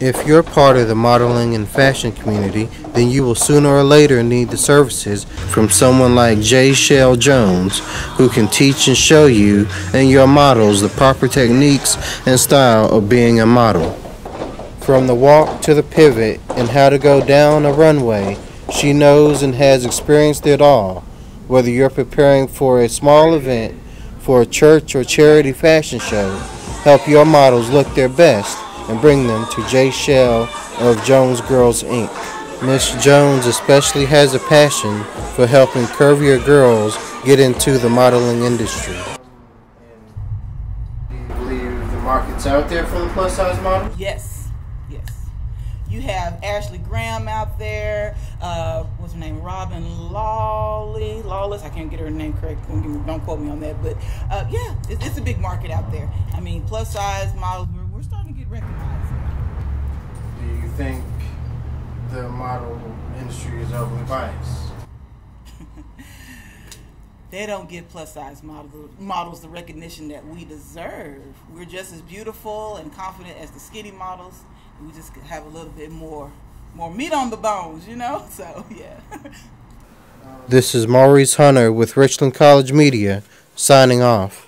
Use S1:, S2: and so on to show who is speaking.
S1: If you're part of the modeling and fashion community, then you will sooner or later need the services from someone like J. Shell Jones, who can teach and show you and your models the proper techniques and style of being a model. From the walk to the pivot and how to go down a runway, she knows and has experienced it all. Whether you're preparing for a small event, for a church or charity fashion show, help your models look their best and bring them to J. Shell of Jones Girls Inc. Miss Jones especially has a passion for helping curvier girls get into the modeling industry. Do you believe the market's out there for the plus size models?
S2: Yes, yes. You have Ashley Graham out there. Uh, what's her name? Robyn Lawley, Lawless. I can't get her name correct. Don't, don't quote me on that. But uh, yeah, it's, it's, a big market out there. I mean, plus size models. We're, we're starting to get recognized.
S1: Do you think the model industry is overly biased?
S2: they don't give plus size models, models the recognition that we deserve. We're just as beautiful and confident as the skinny models. We just have a little bit more more meat on the bones, you know? So, yeah.
S1: this is Maurice Hunter with Richland College Media, signing off.